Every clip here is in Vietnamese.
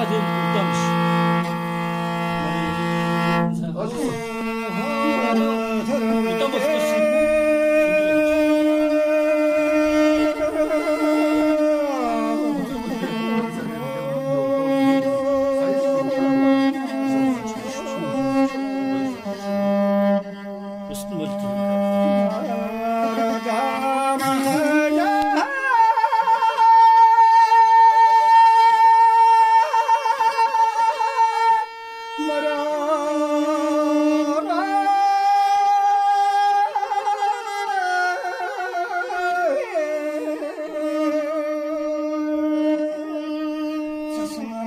adiantamos. Christmas.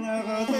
Nagade.